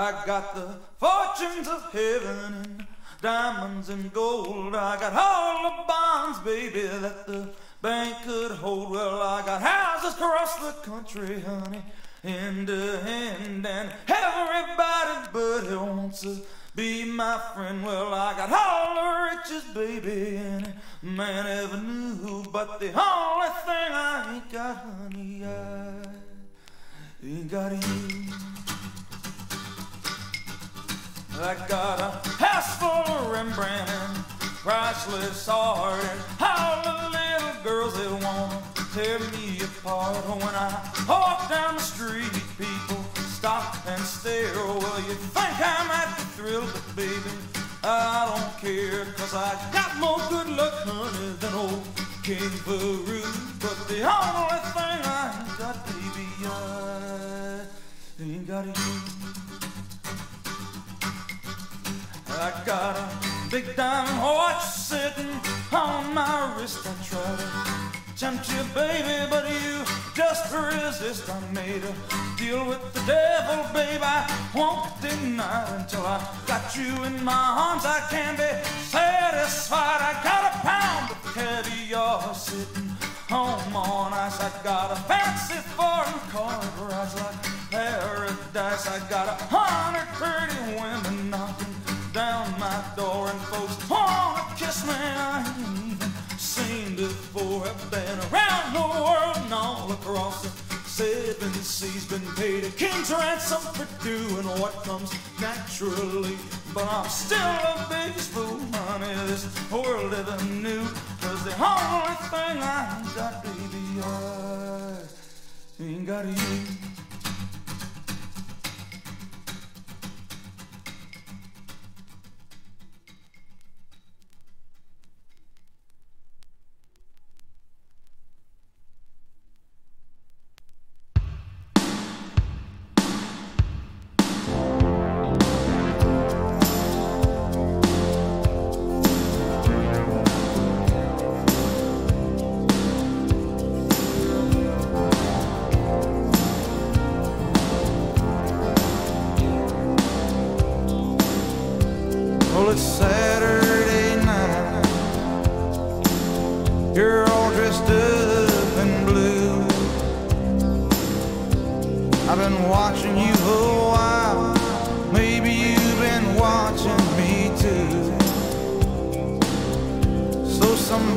I got the fortunes of heaven and diamonds and gold. I got all the bonds, baby, that the bank could hold. Well, I got houses across the country, honey, end to end, and everybody but he wants to be my friend. Well, I got all the riches, baby, any man ever knew, but the only thing I ain't got, honey, I ain't got you. I got a house full of Rembrandt and priceless art and all the little girls that wanna tear me apart. When I walk down the street, people stop and stare. Well, you think I'm at the thrill, but baby, I don't care, cause I got more good luck, honey, than old King Farouk. But the only thing I ain't got, baby, I ain't got you. I got a big diamond watch sitting on my wrist. I try to tempt you, baby, but you just resist. I made a deal with the devil, babe. I won't deny until I got you in my arms. I can't be satisfied. I got a pound of caviar sitting home on ice. I got a fancy foreign car rides like paradise. I got a hundred pretty women my door and folks wanna kiss me. I ain't seen before. I've been around the world and all across the seven seas. Been paid a king's ransom for doing what comes naturally. But I'm still the biggest fool, honey, this world ever knew. Cause the only thing I got, baby, I ain't got you.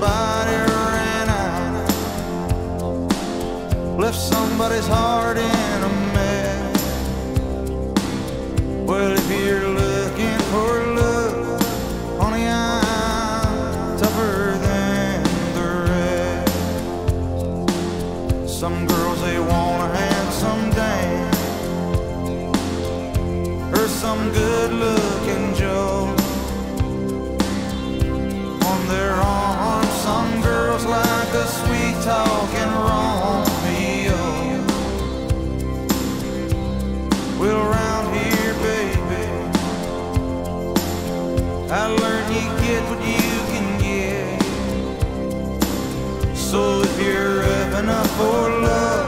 somebody ran out, left somebody's heart in a mess. Well, if you're looking for love, honey, I'm tougher than the rest. Some girls they want a handsome dame or some good. if you're up enough for love.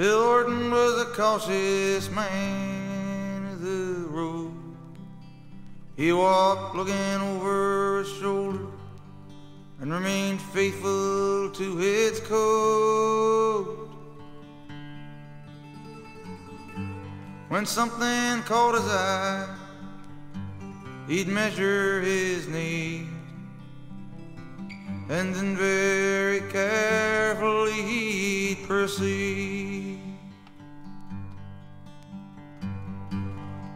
Bill Horton was a cautious man of the road. He walked looking over his shoulder and remained faithful to his code. When something caught his eye, he'd measure his need and then very carefully he'd proceed.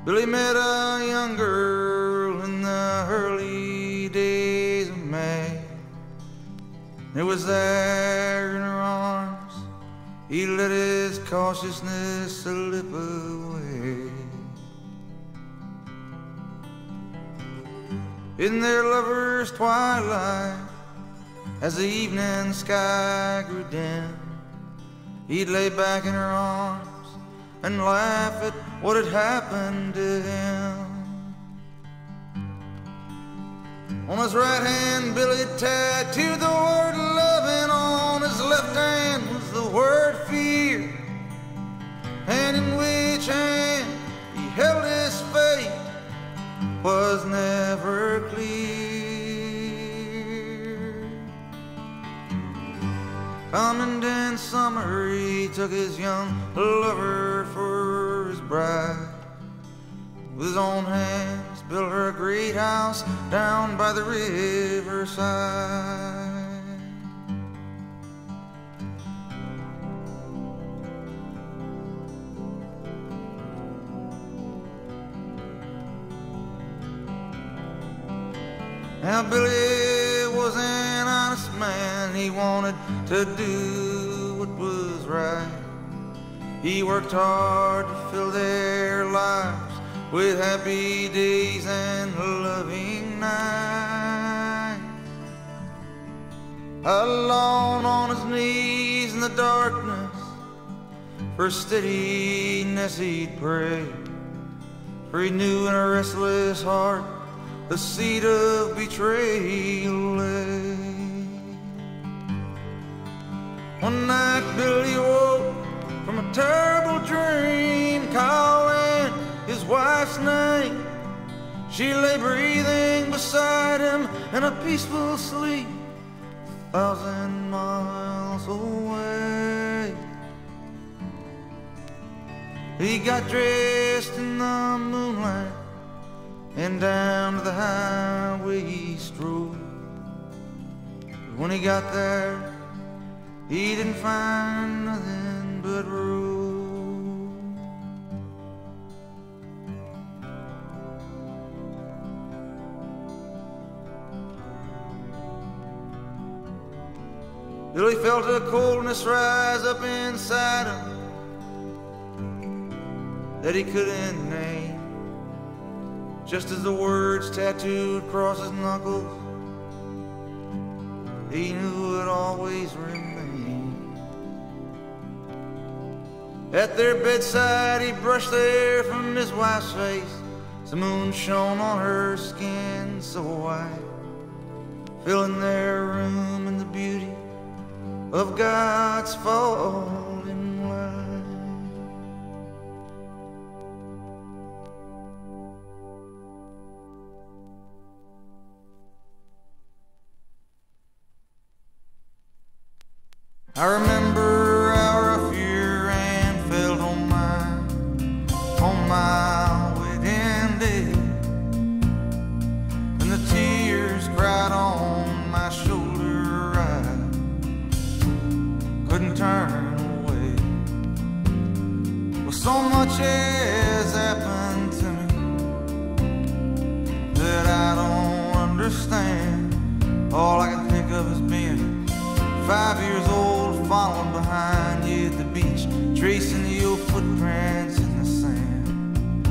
Billy met a young girl in the early days of May. It was there in her arms he let his cautiousness slip away. In their lover's twilight, as the evening sky grew dim, he'd lay back in her arms and laugh at what had happened to him. On his right hand, Billy tattooed the word love, and on his left hand was the word fear. And in which hand he held his fate was never clear. Coming in summer, he took his young lover for his bride. With his own hands, built her a great house down by the riverside. Now Billy was an honest man. He wanted to do what was right. He worked hard to fill their lives with happy days and loving nights. Alone on his knees in the darkness, for steadiness he'd pray. For he knew in a restless heart the seed of betrayal lay. One night Billy woke from a terrible dream, calling his wife's name. She lay breathing beside him in a peaceful sleep, a thousand miles away. He got dressed in the moonlight and down to the highway he strode. When he got there, he didn't find nothing Billy felt a coldness rise up inside him that he couldn't name. Just as the words tattooed across his knuckles, he knew it always remain. At their bedside, he brushed the hair from his wife's face. The moon shone on her skin so white, filling their room in the beauty of God's falling five years old, following behind you at the beach, tracing your footprints in the sand,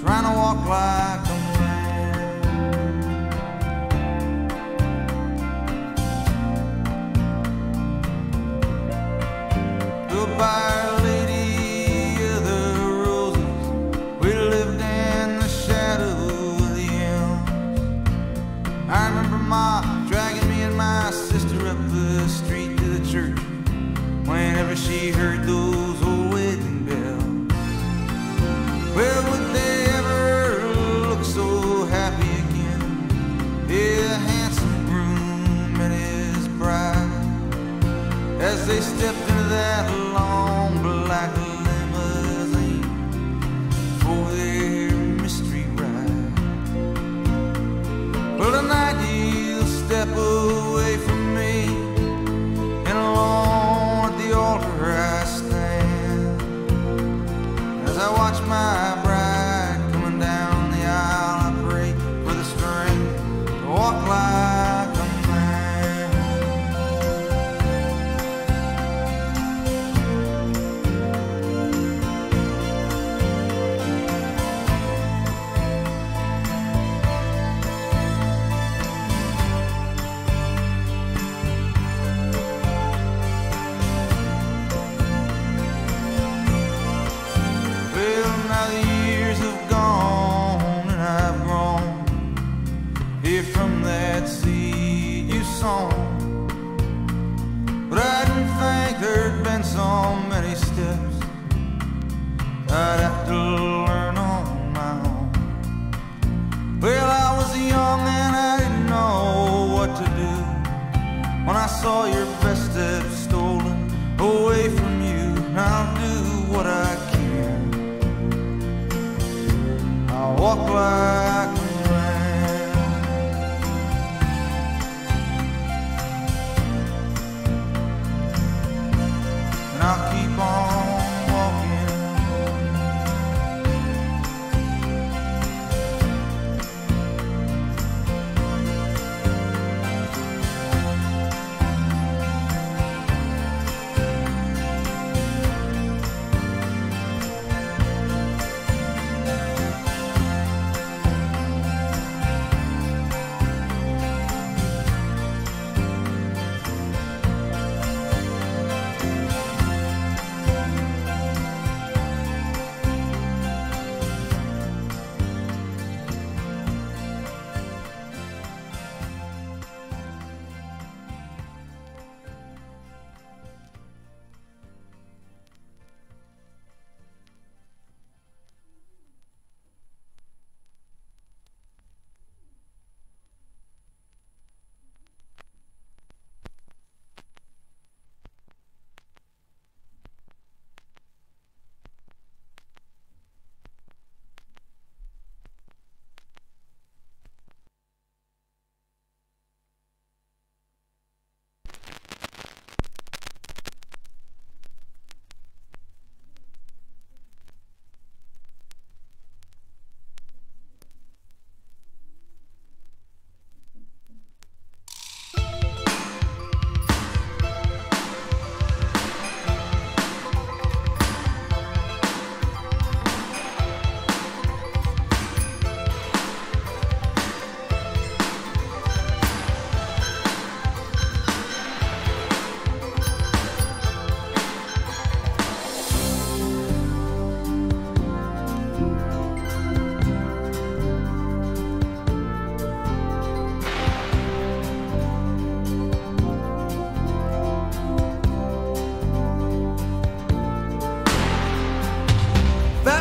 trying to walk like a man. Goodbye,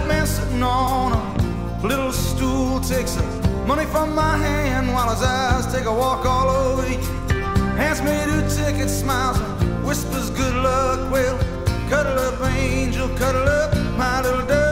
got sitting on a little stool, takes money from my hand while his eyes take a walk all over you. Hands me two tickets, smiles, whispers good luck. Well, cuddle up, angel, cuddle up, my little dove.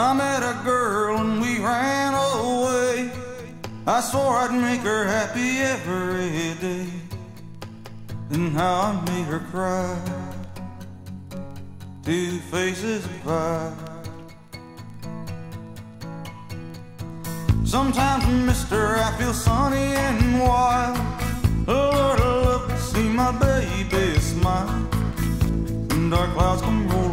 I met a girl and we ran away. I swore I'd make her happy every day. and how I made her cry. Two faces apart. Sometimes, mister, I feel sunny and wild. Oh, Lord, I love to see my baby smile. And dark clouds come rolling.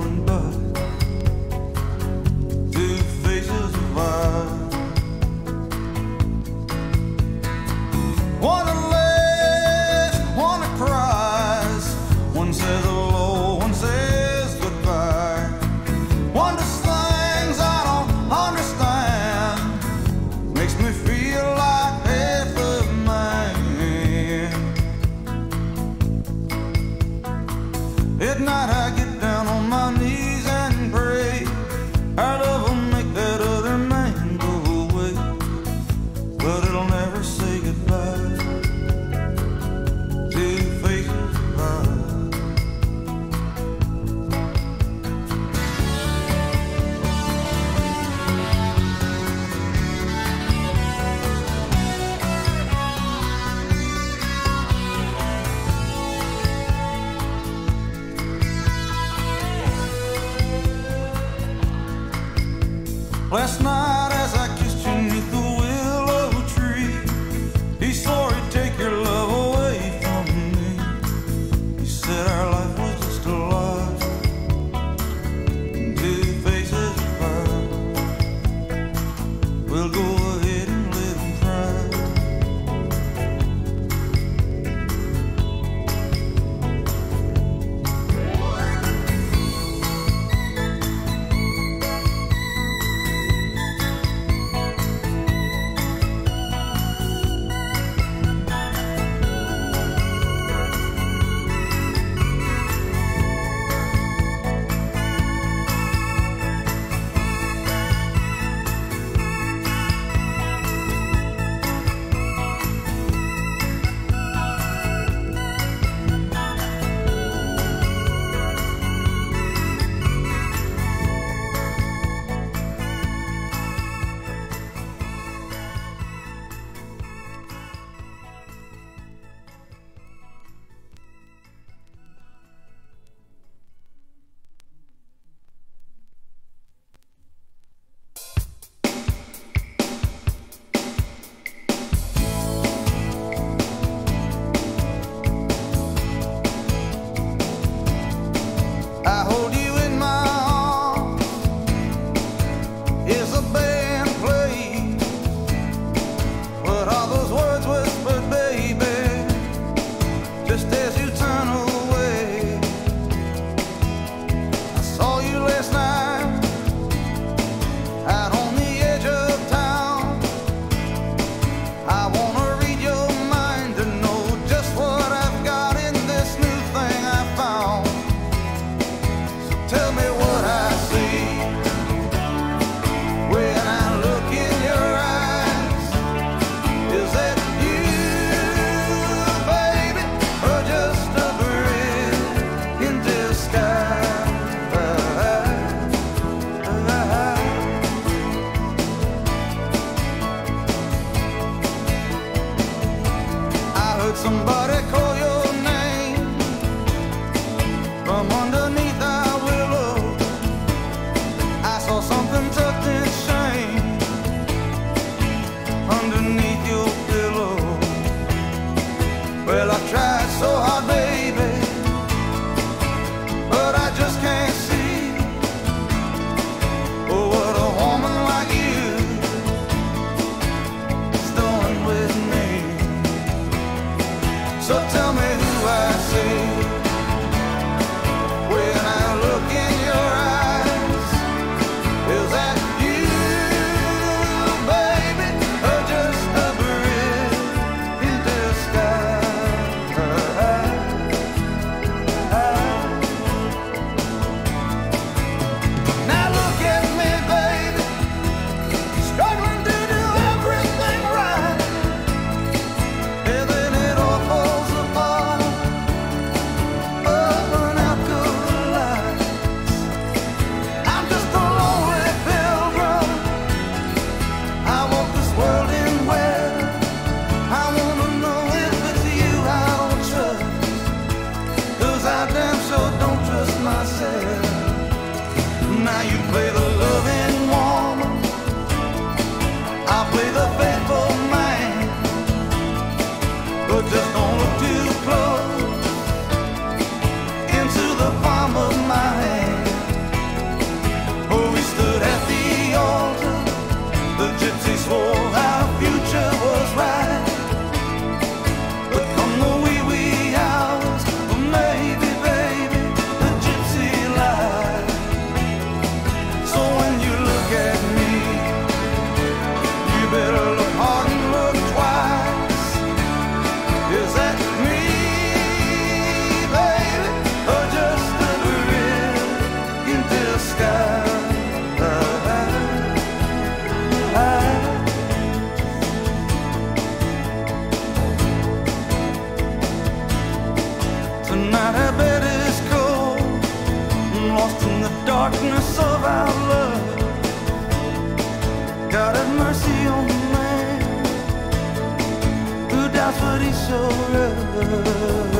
What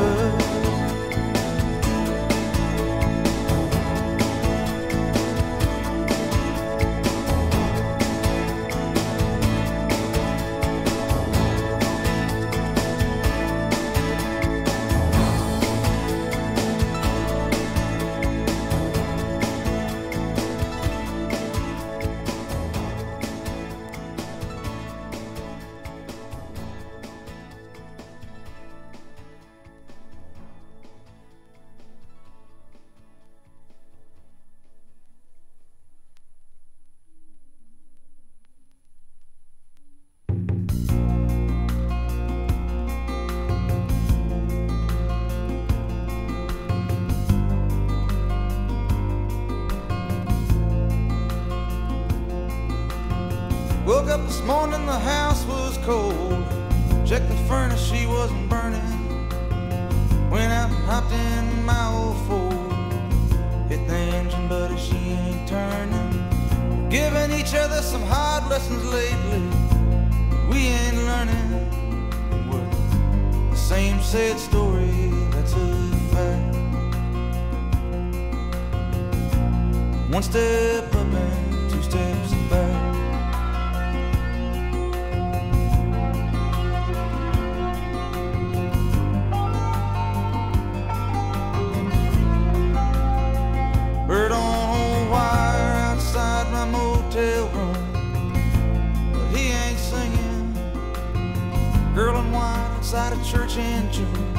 this morning, the house was cold. Checked the furnace, she wasn't burning. Went out and hopped in my old Ford. Hit the engine, but she ain't turning. Giving each other some hard lessons lately. We ain't learning. Well, the same sad story, that's a fact. One step outside a church in June.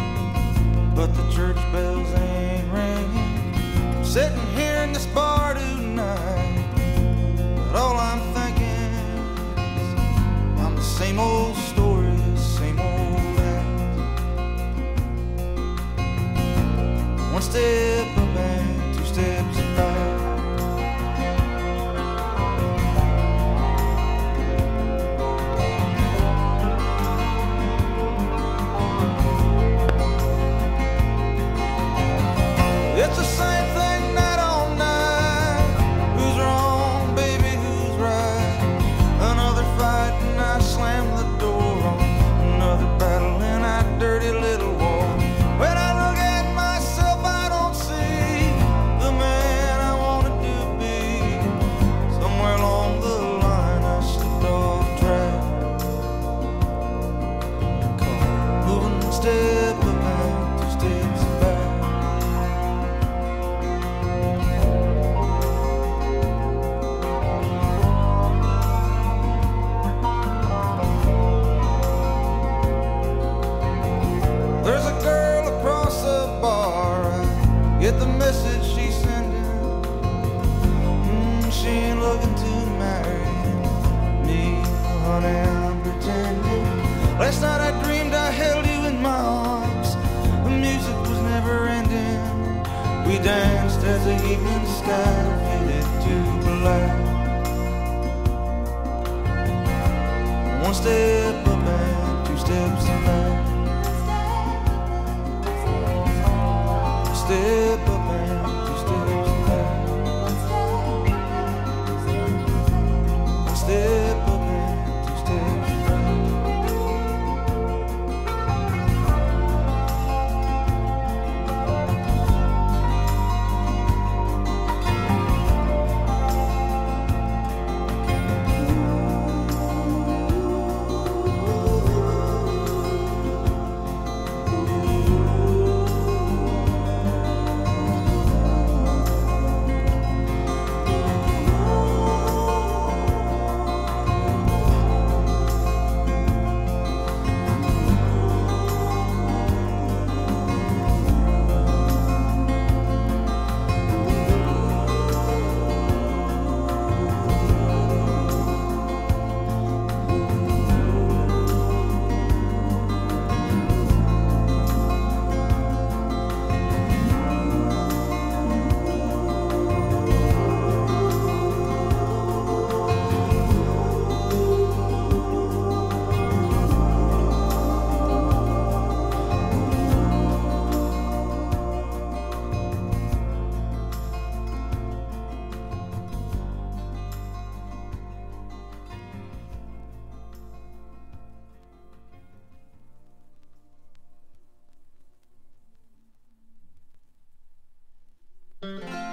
But the church bells ain't ringing. I'm sitting here in this bar tonight. But all I'm thinking is I'm the same old story, same old act. One step up and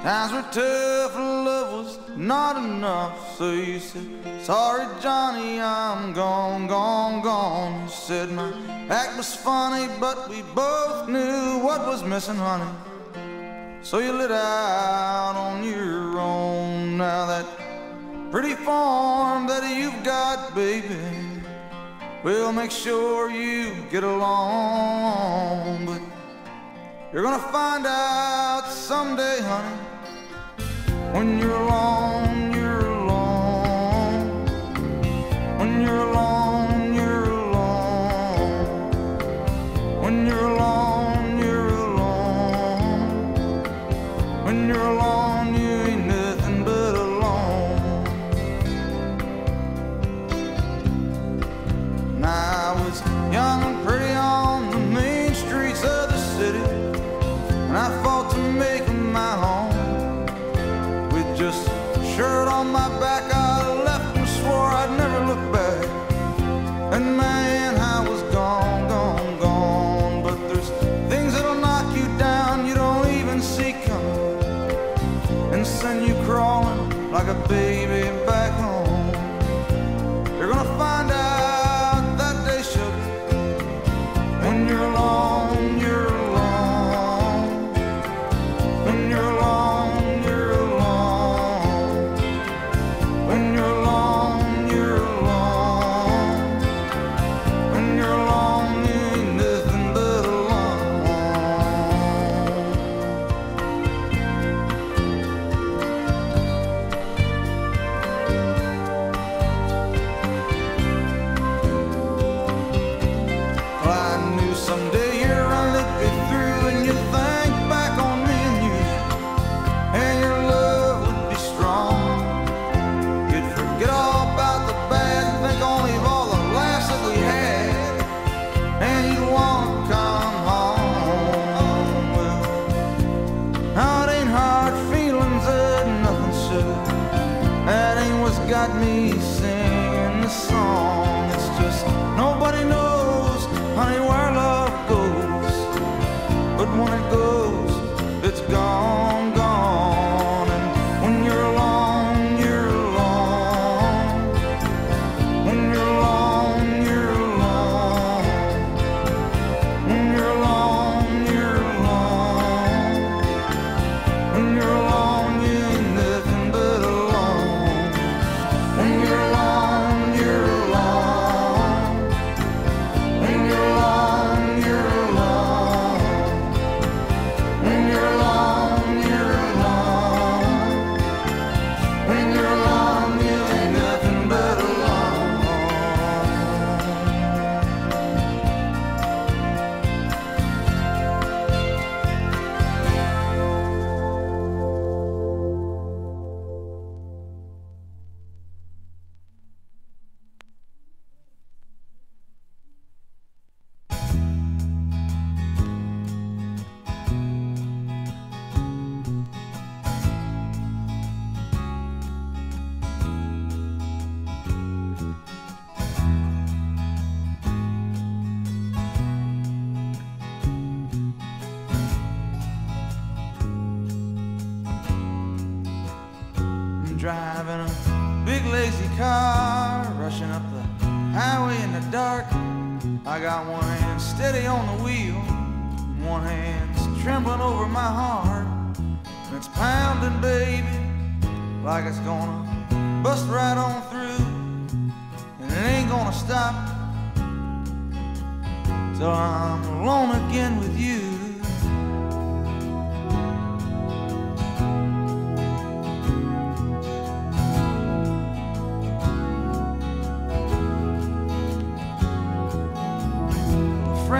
Times were tough, love was not enough. So you said, Sorry, Johnny, I'm gone, gone, gone. You said my act was funny, but we both knew what was missing, honey. So you lit out on your own. Now that pretty form that you've got, baby, we'll make sure you get along. But you're gonna find out someday, honey when you're on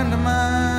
friend of mine.